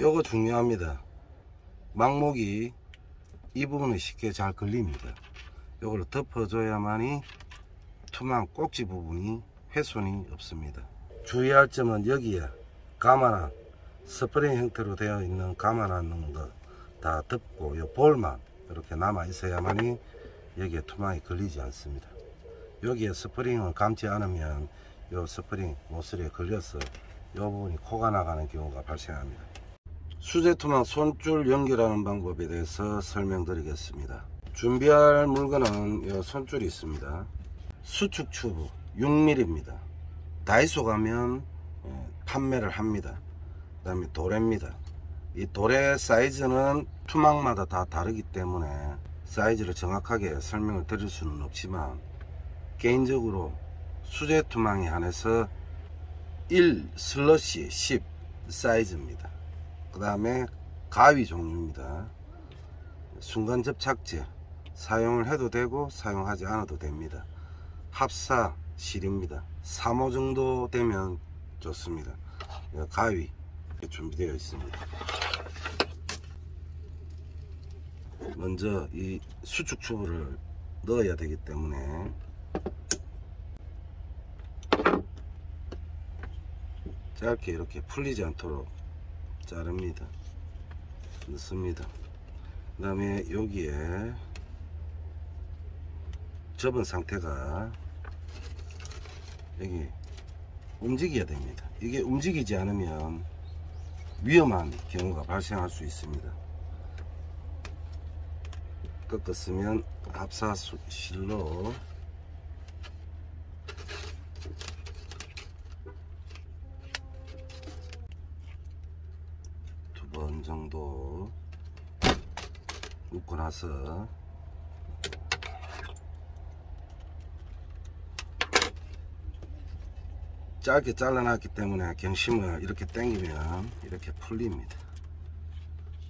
요거 중요합니다. 망목이 이 부분에 쉽게 잘 걸립니다. 요걸 덮어줘야만이 투망 꼭지 부분이 훼손이 없습니다. 주의할 점은 여기에 가마나 스프링 형태로 되어 있는 가마라는 거다 덮고 요 볼만 이렇게 남아 있어야만이 여기에 투망이 걸리지 않습니다. 여기에 스프링을 감지 않으면 요 스프링 모서리에 걸려서 요 부분이 코가 나가는 경우가 발생합니다 수제 투망 손줄 연결하는 방법에 대해서 설명드리겠습니다. 준비할 물건은 요 손줄이 있습니다. 수축 튜브 6mm입니다. 다이소 가면 예, 판매를 합니다. 그 다음에 도래입니다. 이 도래 사이즈는 투망마다 다 다르기 때문에 사이즈를 정확하게 설명을 드릴 수는 없지만 개인적으로 수제 투망에 한해서 1 슬러시 10 사이즈입니다 그 다음에 가위 종류입니다. 순간 접착제 사용을 해도 되고 사용하지 않아도 됩니다. 합사 실입니다. 3호 정도 되면 좋습니다. 가위 준비되어 있습니다. 먼저 이 수축 튜브를 넣어야 되기 때문에 짧게 이렇게 풀리지 않도록 자릅니다. 넣습니다. 그 다음에 여기에 접은 상태가 여기 움직여야 됩니다. 이게 움직이지 않으면 위험한 경우가 발생할 수 있습니다. 꺾었으면 합사실로 번 정도 묶고 나서 짧게 잘라놨기 때문에 경심을 이렇게 당기면 이렇게 풀립니다.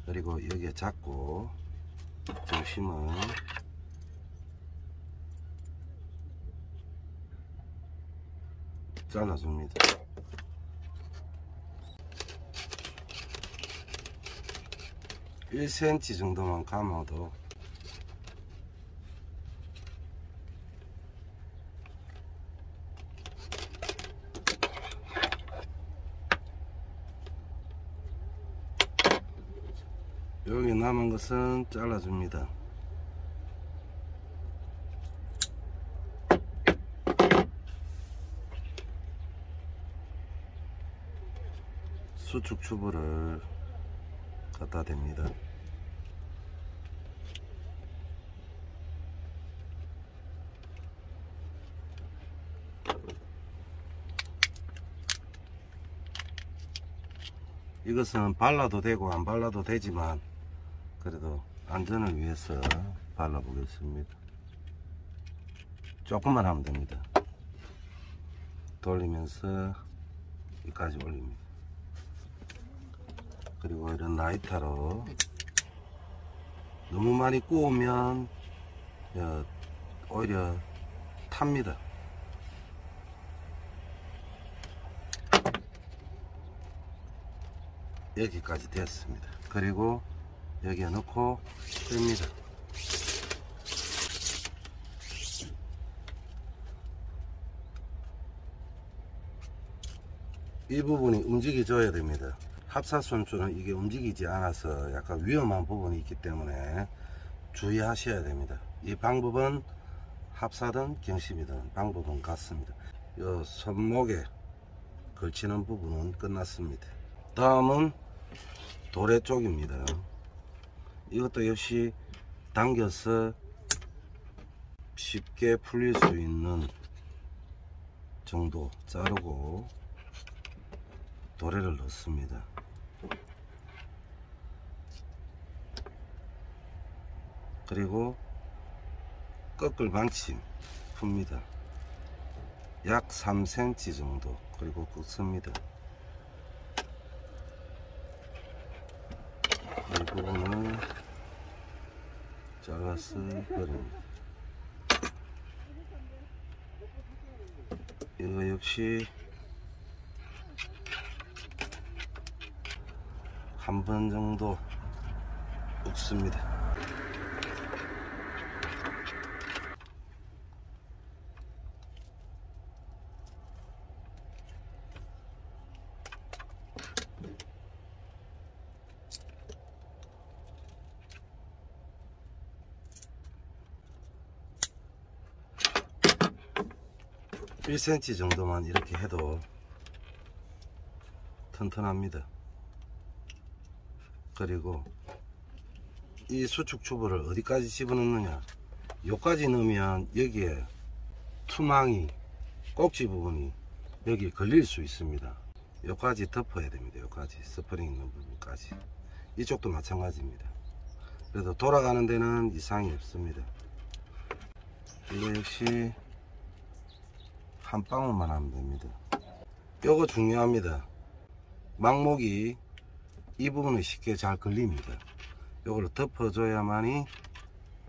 그리고 여기에 잡고 중심을 잘라줍니다 (1cm) 정도만 감아도 여기 남은 것은 잘라줍니다. 수축 튜브를 갖다 댑니다. 이것은 발라도 되고 안 발라도 되지만 그래도 안전을 위해서 발라 보겠습니다. 조금만 하면 됩니다. 돌리면서 여기까지 올립니다 그리고 이런 라이터로 너무 많이 구우면 어, 오히려 탑니다. 여기까지 됐습니다. 그리고 여기에 넣고 뺍니다. 이 부분이 움직여줘야 됩니다 합사손줄은 이게 움직이지 않아서 약간 위험한 부분이 있기 때문에 주의하셔야 됩니다. 이 방법은 합사든 경심이든 방법은 같습니다. 이 손목에 걸치는 부분은 끝났습니다. 다음은 도래 쪽입니다. 이것도 역시 당겨서 쉽게 풀릴 수 있는 정도 자르고 도래를 넣습니다 그리고 꺾을 방침 풉니다. 약 3cm 정도 그리고 꺾습니다. 이 부분을 잘라서 버립니다. 이거 역시 한 번 정도 붓습니다. 일 c m 정도만 이렇게 해도 튼튼합니다. 그리고 이 수축 튜브를 어디까지 집어넣느냐? 여기까지 넣으면 여기에 투망이 꼭지 부분이 여기 걸릴 수 있습니다. 여기까지 덮어야 됩니다. 여기까지 스프링 있는 부분까지. 이쪽도 마찬가지입니다. 그래도 돌아가는 데는 이상이 없습니다. 이거 역시 한 방울만 하면 됩니다. 요거 중요합니다. 망목이 이 부분을 쉽게 잘 걸립니다. 요걸 덮어줘야만이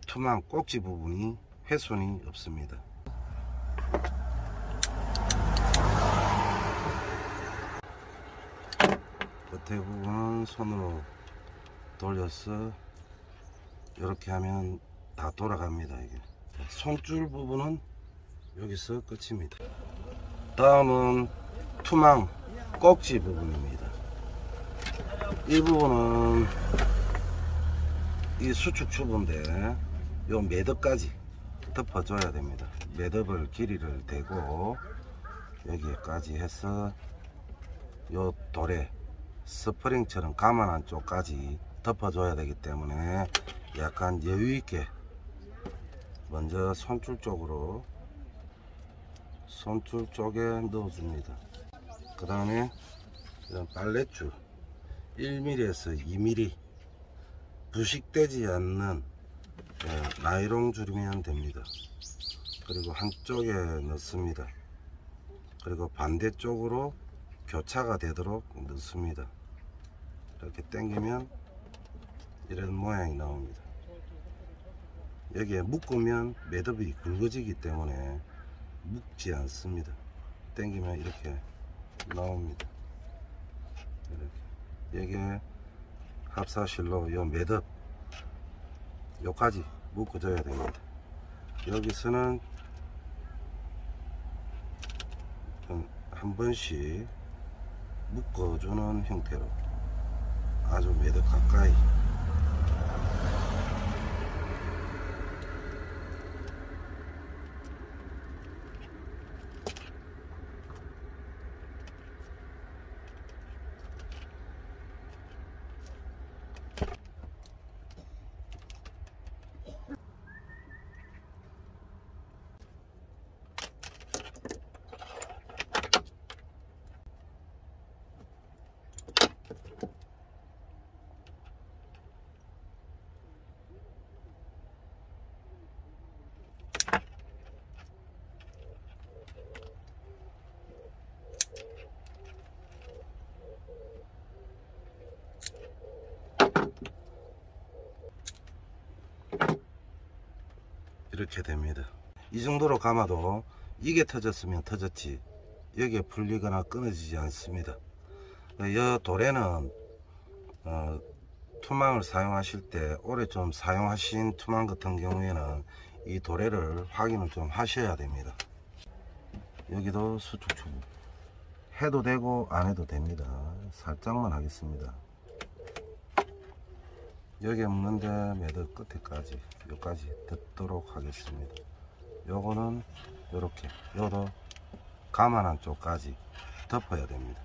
투망 꼭지 부분이 훼손이 없습니다. 끝에 부분은 손으로 돌려서 이렇게 하면 다 돌아갑니다 이게. 손줄 부분은 여기서 끝입니다. 다음은 투망 꼭지 부분입니다. 이 부분은 이 수축 튜브인데 요 매듭까지 덮어줘야 됩니다. 매듭을 길이를 대고 여기까지 해서 요 돌에 스프링처럼 가만 한 쪽까지 덮어줘야 되기 때문에 약간 여유있게 먼저 손줄 쪽으로 손줄 쪽에 넣어줍니다. 그 다음에 이런 빨랫줄 1mm에서 2mm 부식되지 않는 예, 나이롱 줄이면 됩니다. 그리고 한쪽에 넣습니다. 그리고 반대쪽으로 교차가 되도록 넣습니다. 이렇게 당기면 이런 모양이 나옵니다. 여기에 묶으면 매듭이 굵어지기 때문에 묶지 않습니다. 당기면 이렇게 나옵니다. 이렇게. 여기에 합사실로 요 매듭 요까지 묶어줘야 됩니다. 여기서는 한 번씩 묶어주는 형태로 아주 매듭 가까이 이렇게 됩니다. 이 정도로 감아도 이게 터졌으면 터졌지 여기에 풀리거나 끊어지지 않습니다. 이 돌에는 어, 투망을 사용하실 때 오래 좀 사용하신 투망 같은 경우에는 이 도래를 확인을 좀 하셔야 됩니다. 여기도 수축 추부 해도 되고 안 해도 됩니다. 살짝만 하겠습니다 여기에 묶는데 매듭 끝에까지 여기까지 듣도록 하겠습니다. 요거는 요렇게 요도 가만한 쪽까지 덮어야 됩니다.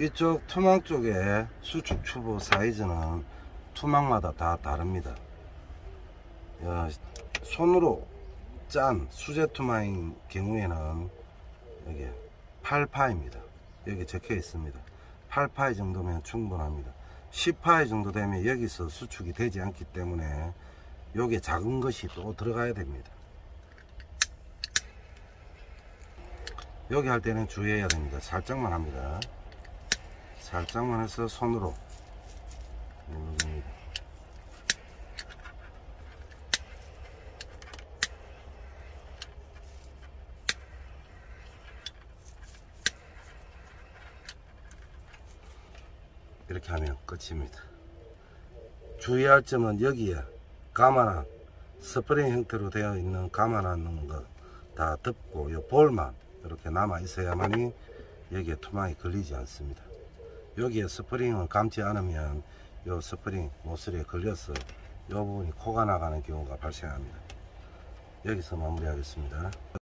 이쪽 투망 쪽에 수축 튜브 사이즈는 투망마다 다 다릅니다. 야, 손으로 짠 수제 투망인 경우에는 여기 8파입니다. 여기 적혀 있습니다. 8파이 정도면 충분합니다. 10파이 정도 되면 여기서 수축이 되지 않기 때문에 여기 작은 것이 또 들어가야 됩니다. 여기 할 때는 주의해야 됩니다. 살짝만 합니다. 살짝만 해서 손으로 눌러줍니다 이렇게 하면 끝입니다. 주의할 점은 여기에 감아난 스프링 형태로 되어 있는 감아놨는 거 다 덮고 요 볼만 이렇게 남아 있어야만이 여기에 투망이 걸리지 않습니다. 여기에 스프링을 감지 않으면 요 스프링 모서리에 걸려서 요 부분이 코가 나가는 경우가 발생합니다. 여기서 마무리하겠습니다.